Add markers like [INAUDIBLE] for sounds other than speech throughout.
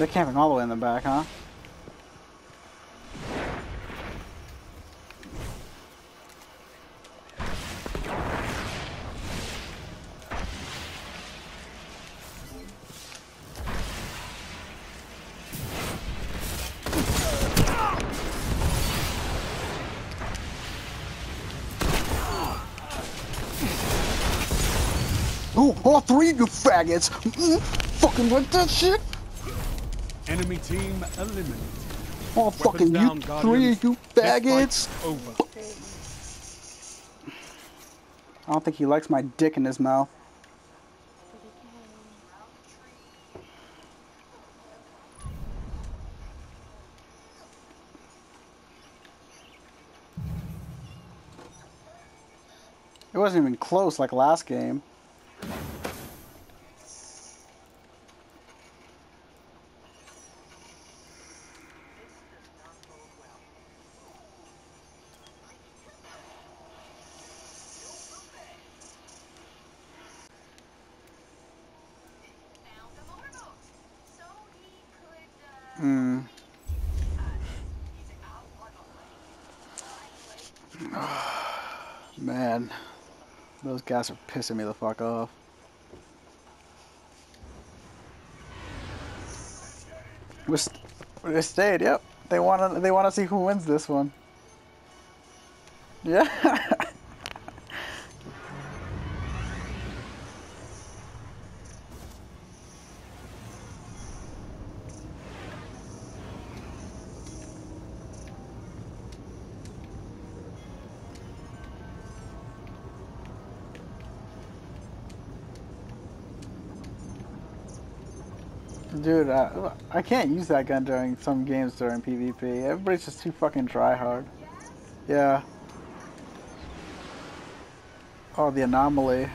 They're camping all the way in the back, huh? Oh, all three of you faggots! Mm, fucking like that shit! Enemy team eliminated. Oh, All fucking you three of you faggots! Over. I don't think he likes my dick in his mouth. It wasn't even close like last game. found the motorboat. So he could, uh, Hmm. he's out on a lake. Man, those guys are pissing me the fuck off. We they stayed. Yep, they want to. They want to see who wins this one. Yeah. [LAUGHS] Dude, I, I can't use that gun during some games during PvP. Everybody's just too fucking try hard. Yeah. Oh, the anomaly.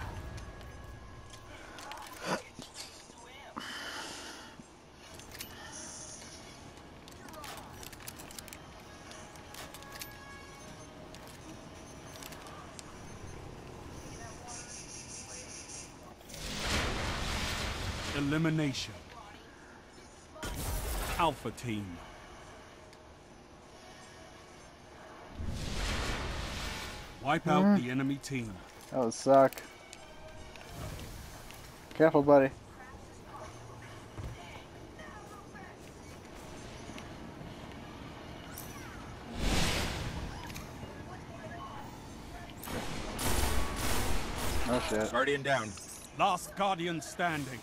Elimination. Alpha team. Wipe out the enemy team. That would suck. Careful, buddy. Oh shit. Guardian down. Last guardian standing.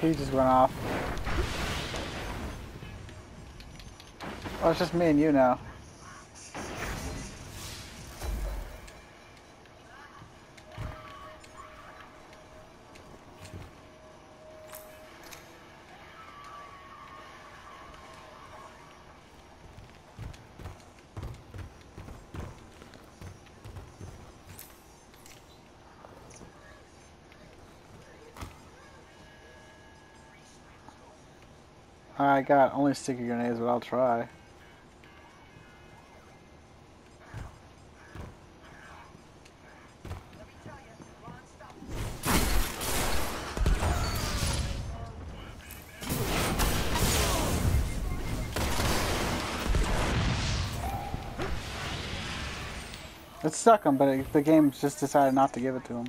He just went off. Oh, it's just me and you now. I got only sticky grenades, but I'll try. It stuck him, but it, the game just decided not to give it to him.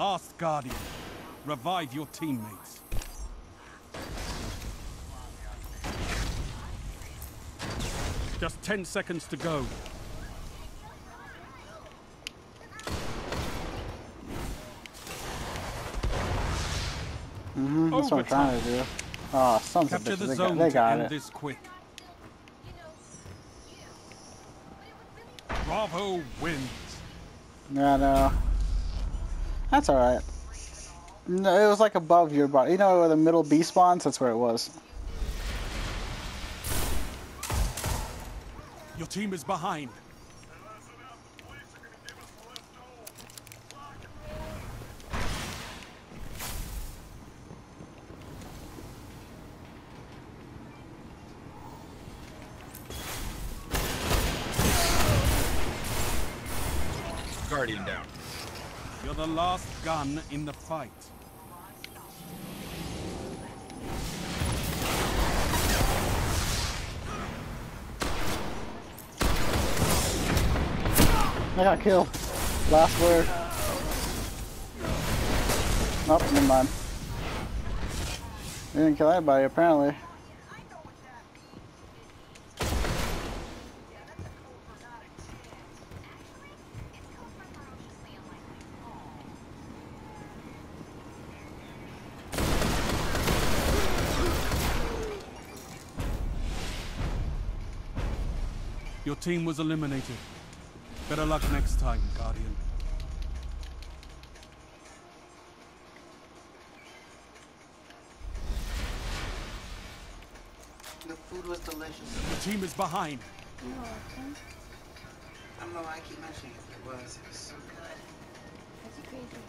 Last guardian. Revive your teammates. Just 10 seconds to go. hmm that's what I'm trying to do. Oh, sons of Capture bitches, the they got, zone they got it. this quick. Bravo wins. Yeah, no. That's alright. No, it was like above your body. You know where the middle B spawns? That's where it was. Your team is behind. Guardian down. You're the last gun in the fight. I got killed. Last word. Nope, never mind. We didn't kill anybody, apparently. Team was eliminated. Better luck next time, Guardian. The food was delicious. Your team is behind. You're welcome. I don't know why I keep mentioning it, but it was. It was so good. That's crazy.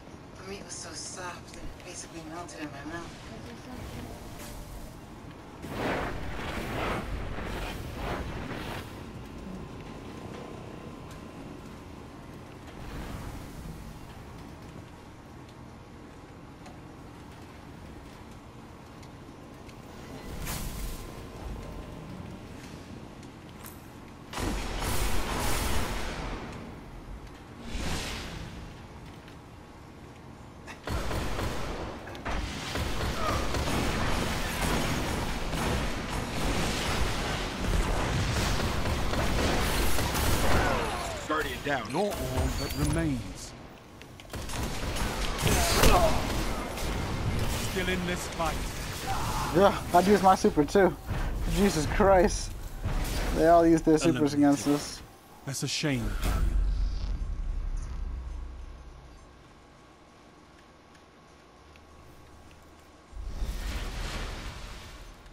The meat was so soft and basically melted in my mouth. Down. You're all that remains. Still in this fight. Yeah, I'd use my super too. Jesus Christ. They all use their supers against us. That's a shame,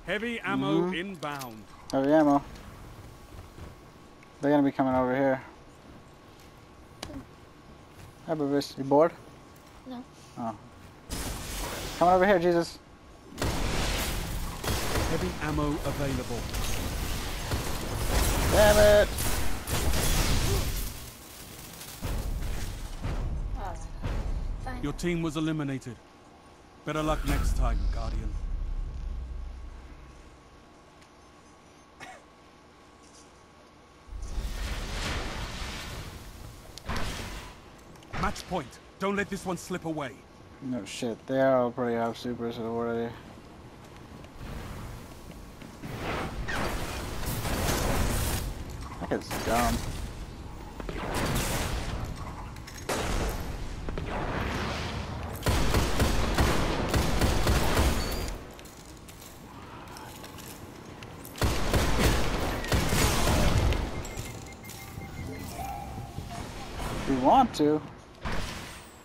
Heavy ammo mm-hmm. inbound. Heavy ammo. They're gonna be coming over here. Hi, Boobies. You bored? No. Oh. Coming over here, Jesus. Heavy ammo available. Damn it! Awesome. Your team was eliminated. Better luck next time, Guardian. Match point. Don't let this one slip away. No shit, they all probably have supers already. That kid's dumb. If you want to.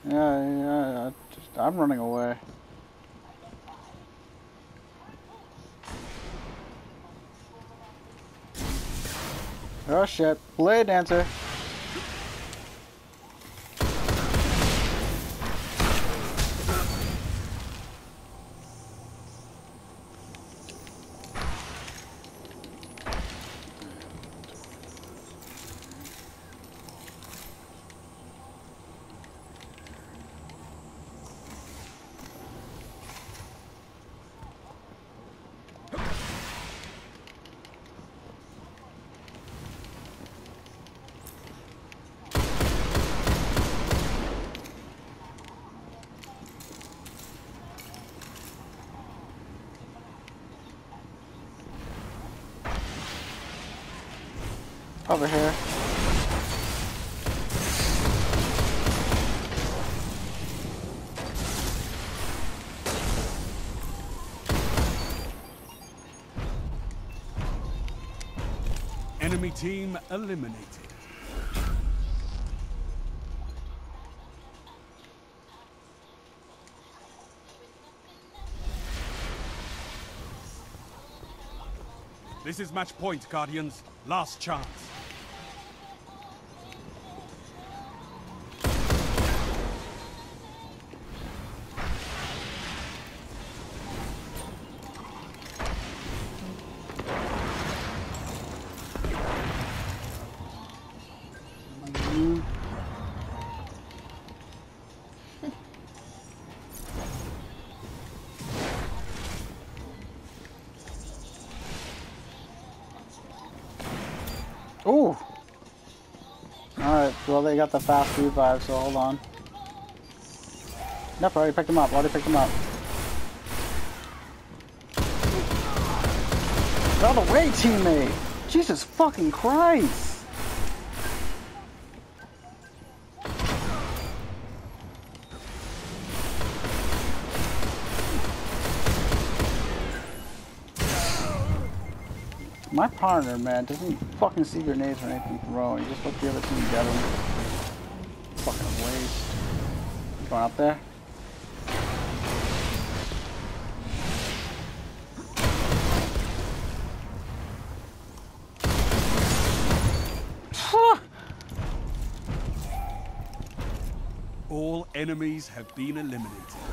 Yeah, yeah, I just, I'm running away. Oh shit, Blade Dancer. Over here. Enemy team eliminated. This is match point, Guardians. Last chance. Ooh! Alright, well they got the fast revive, so hold on. Nope, I already picked him up, already picked him up. Get out of the way, teammate! Jesus fucking Christ! My partner, man, doesn't fucking see grenades or anything throwing. He just let the other team get him. Fucking waste. Going up there? All enemies have been eliminated.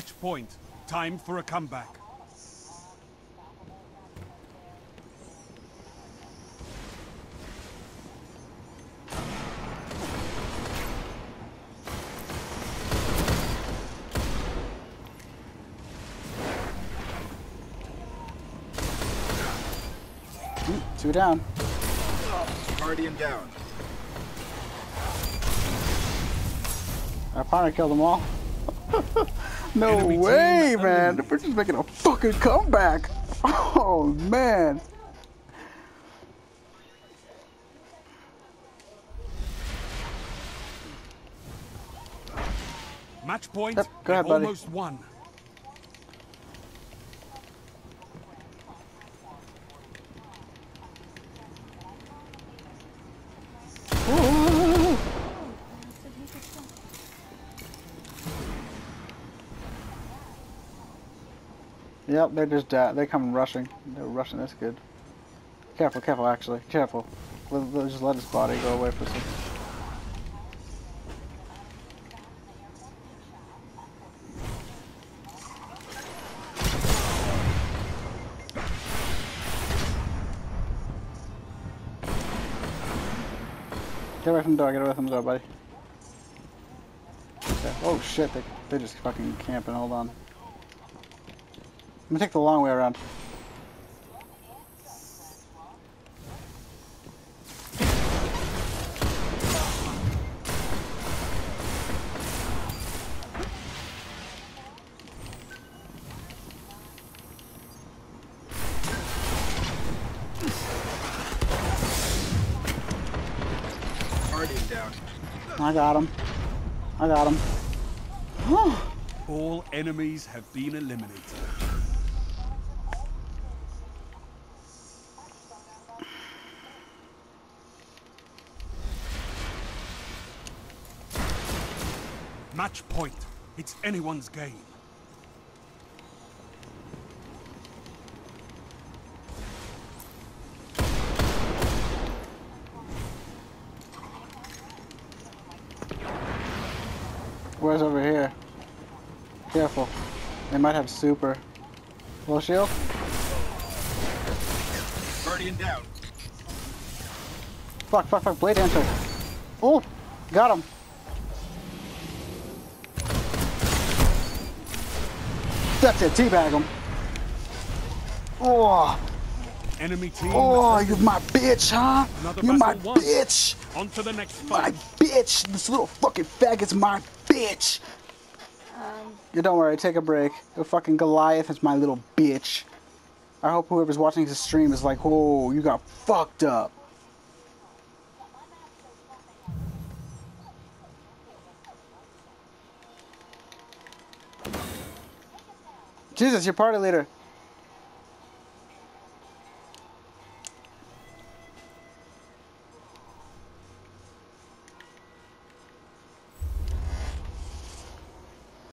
Match point. Time for a comeback. Two down. Guardian down. Our partner killed them all. [LAUGHS] no Enemy team way, man. eliminated. We're just making a fucking comeback. [LAUGHS] Oh, man. Match point. Yep, go ahead, buddy. almost won. Yep, they're just uh, they come rushing. They're rushing this good. Careful, careful. Actually, careful. Let, let- just let his body go away for a second. Get away from the door. Get away from the door, buddy. Okay. Oh shit! They they just fucking camping. Hold on. I'm gonna take the long way around. I got him. I got him. All enemies have been eliminated. Match point. It's anyone's game. Where's over here? Careful. They might have super. Full shield? Guardian down. Fuck, fuck, fuck. Blade dancer. Oh! Got him. That's it. Teabag him. Oh! Enemy team. Oh, you're my bitch, huh? Another You're my won. bitch! On to the next My bitch! This little fucking faggot's my bitch! Um, Yeah, don't worry, take a break. The fucking Goliath is my little bitch. I hope whoever's watching this stream is like, oh, you got fucked up. Jesus, your party leader.